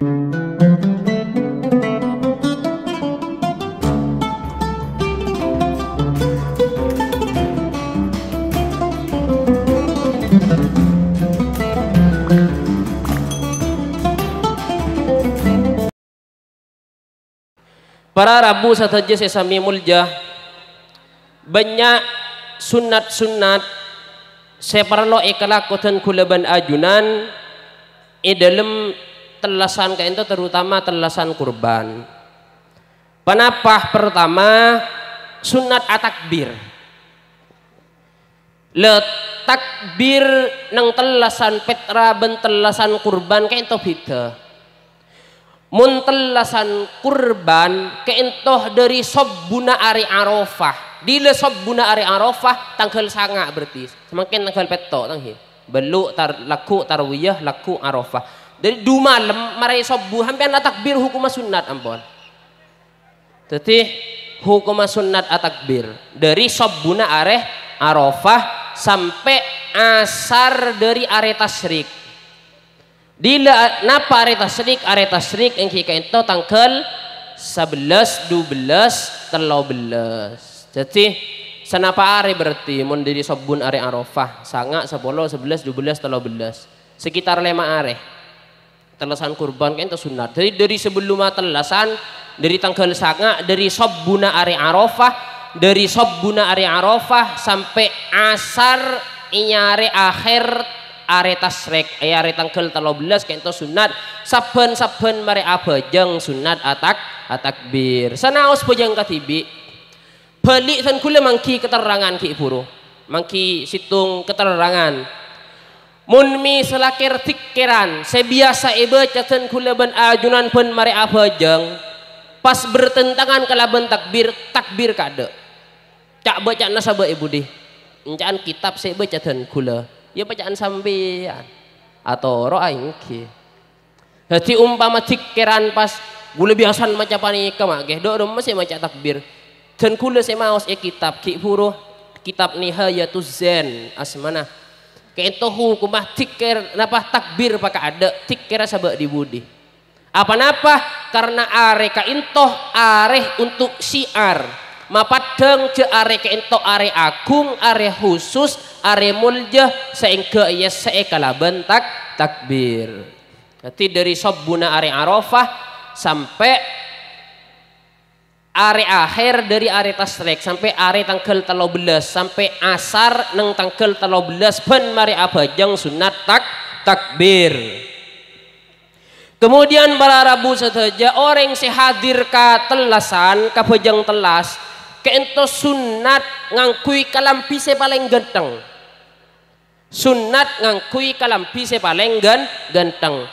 Para Rabu saja sesami mulja. Banyak sunat-sunat separlo ikalakotan kulaban ajunan. E dalam telasan kain itu terutama telasan kurban. Panapah pertama sunat atakbir. Le takbir nang telasan petra ben telasan kurban kain itu beda. Muntelasan kurban keentoh dari sobbuna ari arafah dile sobbuna ari arafah tanggal sanga berarti. Semakin tanggal peto tanghi beluk tar laku tarwiyah laku arafah dari dua malam marai sobbu hampir takbir hukum sunat ampun. Jadi hukum sunat atakbir dari sobbuna are arafah sampai asar dari are tasrik. Dila napa are tasrik? Are tasrik yang kita itu tanggal 11 12 13 jadi senapa are berarti? Mun dari sabun are arafah. Sanga 10 11 12 13 sekitar lima are telasan kurban kan sunat. Jadi dari sebelum telasan dari tanggal sanga dari sabuna are arafah dari sabuna are arafah sampai asar inyare akhir are tasrek ay are tangkel talo belas kento sunat. Saben saben mare abajeng sunat atak atakbir. Sanaos pejang katibi. Balik san kula mangki keterangan ki buru. Mangki situng keterangan mun mi selakir tikiran. Sebiasa ibe caten kula ban ajunan pun mare abajeng pas bertentangan kalaban takbir takbir kade cak baca nasabah ibu di. Encaan kitab saya baca dan kula. Ya bacaan sampean atau roh aing ki jadi umpama tikiran pas gula biasan maca panika mak ge do masih maca takbir. Dan kula saya maos e kitab. Ki huru kitab nihayatus zen asmana itu hukumah tikir napa takbir pakai ada? Tikir sabak di budi apa napa karena are ka intoh are untuk siar. Mapadeng je are ke ento are agung are khusus are mulja sehingga ia seekalaban tak takbir. Nanti dari sobbuna are arafah sampai are akhir dari are tasrek. Sampai are tanggal telo belas sampai asar neng tanggal telo belas ben mari abajang sunat tak takbir. Kemudian para Rabu saja orang sehadir ka telasan ka bajang telas keento sunat ngangkui kalampi se paling ganteng. Sunat ngangkui kalampi se paling gan ganteng.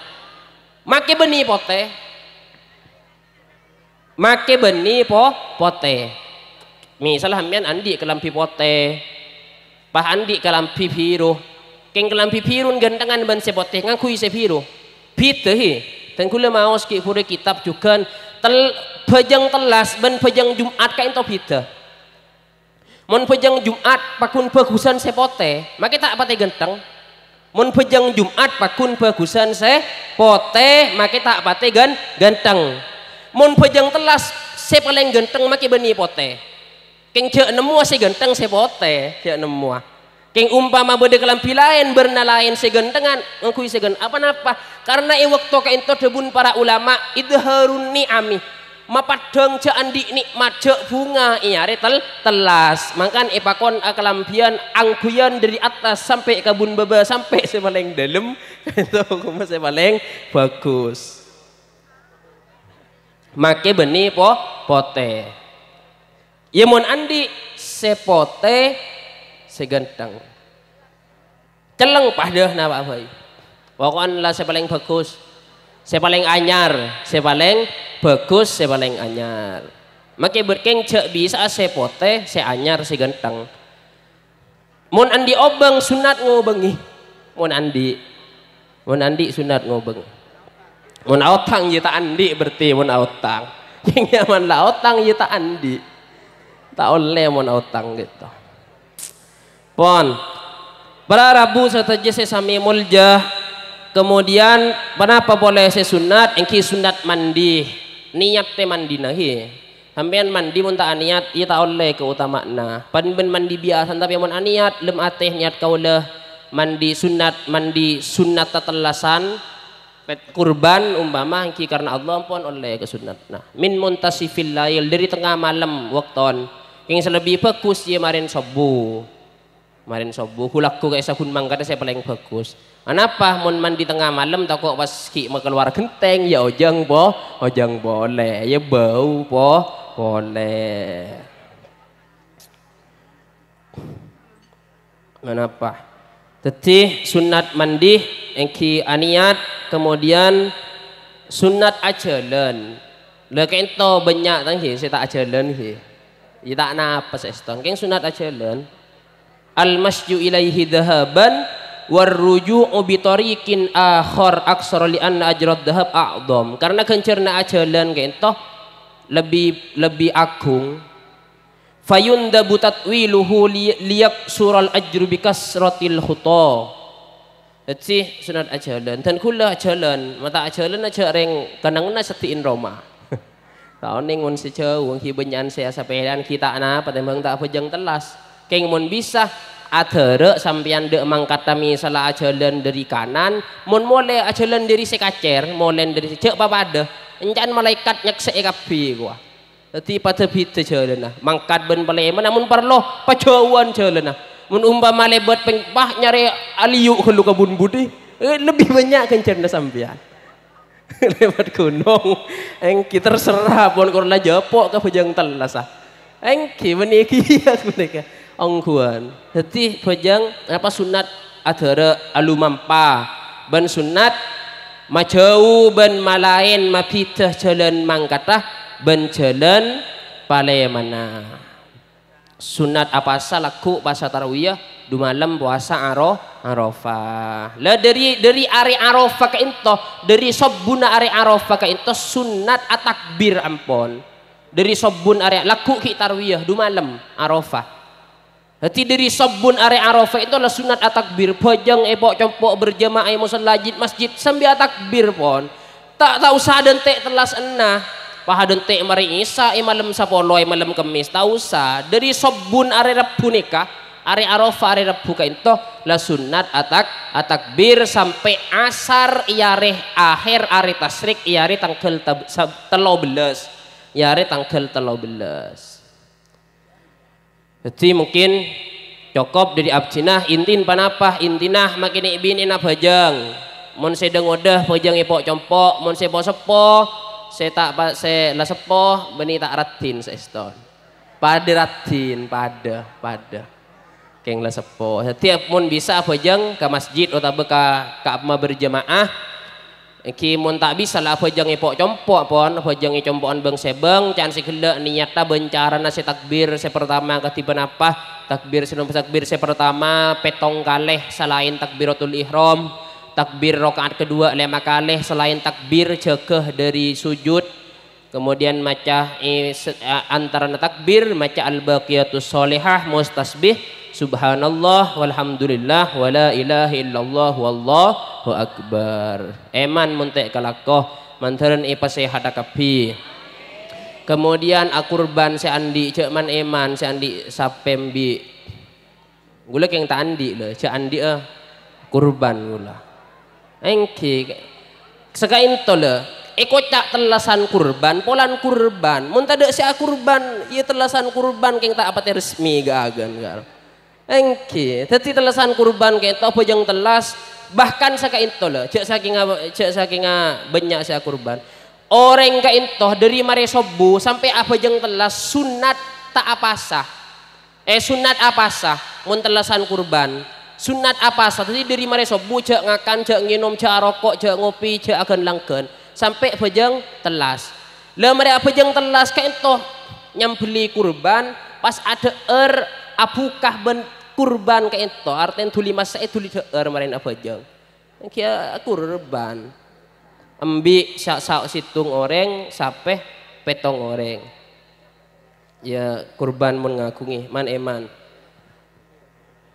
Make beni pote make beni po pote. Misalnya hamian andi kalampi pote. Pah andi kalampi biru keng kalampi biru gantengan ban se pote ngangkui se biru pitehi dan kula mau ski kitab juga tel pejang telas ben pejang Jumat kain to beda mon pejang Jumat pakun bagusan sepote maka tak pate genteng? Mon pejang Jumat pakun bagusan sepote maka tak pate gan ganteng mon pejang telas se paling ganteng maka beni pote. Keng cek nemu se ganteng sepote cek nemu Keng umpama bede kelampi lain berna lain segentengan ngakui segen apa napa? Karena e waktu kain debun para ulama idharun ni'ami mapadang ja andi nikmat ja bunga iya tel telas. Makan ipakon akalampian angguyan dari atas sampai kabun baba sampai sepaling dalam itu kuma sepaling bagus make beni po pote ya mon andi sepote seganteng celeng pada napa apa pokoknya lah sepaling bagus saya paling anyar, saya paling bagus, saya paling anyar. Maka berkeng cek bisa saya pote, saya anyar, saya ganteng. Mun andi obeng sunat ngobengi. Mun andi. Mun andi sunat ngobeng. Mun autang tak andi berarti mun autang. Yang nyaman lah autang tak andi. Tak oleh mun autang gitu. Pon. Para Rabu saya sami mulja kemudian kenapa boleh saya sunat engki sunat mandi niat te mandi nahi sampean mandi mun tak niat ia tak oleh keutamaan pan ben mandi biasa tapi mun niat lem ateh niat kaulah mandi sunat mandi sunat tetelasan pet kurban umpama engki karena Allah pun oleh ke sunat nah min muntasifil lail dari tengah malam wakton. Yang selebih bagus dia marin sobu marin sobu hulakku kayak sabun mangkata saya paling bagus. Kenapa mun mandi tengah malam tak kok pas ki mau keluar genteng? Ya ojang po, ojang boleh, ya bau po, boleh. Kenapa? Jadi sunat mandi engki aniat kemudian sunat ajalan. Lek ento banyak tang hi saya tak ajalan hi. Ya tak napa saya stong. Keng sunat ajalan. Al masju ilaihi dhahaban warruju'u bi tariqin akhar aksar li anna ajrad dhahab a'dham karena kencerna ajalan kento lebih lebih agung fayundabu tatwiluhu liyak sural ajru bi kasratil khuta. Jadi sunat ajalan. Dan kula ajalan. Mata ajalan aja reng kanangna setiin Roma. Tahu ning mun sejauh hibenyan saya sapedan kita ana patembang tak pejang telas. Keng mun bisa adere sampeyan dek mangkatami salah ajalan dari kanan mun mulai ajalan dari sekacer mulai dari cek apa ada encan malaikat nyekse kabeh gua dadi pada bite jalan nah mangkat ben palema namun perlu pajauan jalan nah mun umpama lebet pengpah nyari aliyu kalau kebun budi. Eh, lebih banyak kencan sampeyan lewat gunung. Eng kita terserah pun kalau jepok ke bujang telas ah. Eng ki meniki mereka ongguan. Jadi bajang apa sunat adara alumampa. Ban sunat majau ban malain mapitah jalan mangkatah ban jalan pale mana sunat apa salaku pas tarawiyah du malam puasa aro arafah lah dari dari ari arafah ke into dari sobuna ari arafah ke into sunat atakbir ampon dari sobun ari laku ki tarwiyah du malam arafah Hati dari sabun are Arafah itu adalah sunat atakbir. Pojang epok compok berjamaah musallajid masjid sambil atakbir pon. Tak tahu sadan tek telas enah. Pahadan tek mari isa malam sapolo malam kemis. Tahu sa dari sabun are Rabu nikah. Are Arafah are Rabu itu la sunat atak atakbir sampai asar iareh akhir are tasrik iare tanggal telo belas. Iare tanggal telo belas. Jadi mungkin cukup dari abjinah intin panapah intinah makin ibin ina bajang. Mon sedang odah bajang ipok compok, mon sepo sepo, saya tak saya la sepo, beni tak ratin seiston. Pada ratin, pada, pada. Keng la sepo. Setiap mon bisa bajang ke masjid atau ke ke berjamaah, Ki mun tak bisa lah apa jangan ipok compok pon, apa jangan compokan bang sebeng, can si niat niata bencara nasi takbir se pertama ketiba apa takbir senum takbir se pertama petong kaleh selain takbiratul ihram, takbir rokaat kedua lima kaleh selain takbir cekeh dari sujud, kemudian maca antara takbir maca al baqiyatus solehah mustasbih. Subhanallah walhamdulillah wala ilaha illallah wallahu akbar. Eman muntek kalakoh mantaran ipa sehat kapi kemudian akurban si andi cek man eman si andi sapembi gula yang tak andi le cek andi eh kurban gula engki sekain to le Eko cak telasan kurban, polan kurban. Mun tada si kurban, iya telasan kurban keng tak apa resmi gagan gar. Engki, tadi telasan kurban kayak apa yang telas bahkan saka itu loh, cek saking cek saking banyak saya kurban. Orang ka itu dari mare sobu sampai apa yang telas sunat tak apa sah. Eh sunat apa sah? Mun telasan kurban. Sunat apa? Tadi dari mare sobu cek ngakan, cek nginum, cek rokok, cek ngopi, cek akan langken sampai pejang telas. Lah mare apa yang telas? Kayak itu. Nyambeli kurban pas ada er apukah ben kurban ke itu. Artinya tuli masa itu tuli er marin apa jeng kia kurban. Ambi sak sak situng orang sampai petong orang ya kurban mun ngakungi man eman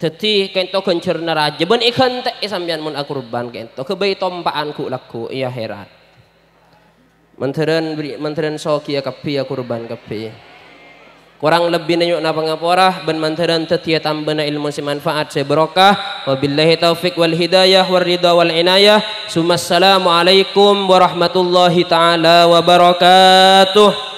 Teti kento kencur naraja ben ikan te isambian mun akurban kento kebai tompaan ku laku iya herat. Menteren menteren soki ya kapi ya kurban kapi. Kurang lebih nanyuk na pangaporah ben menteren tetia tambah ilmu si manfaat saya berokah. Wabillahi taufik wal hidayah wal ridha wal inayah. Sumassalamu alaikum warahmatullahi taala wabarakatuh.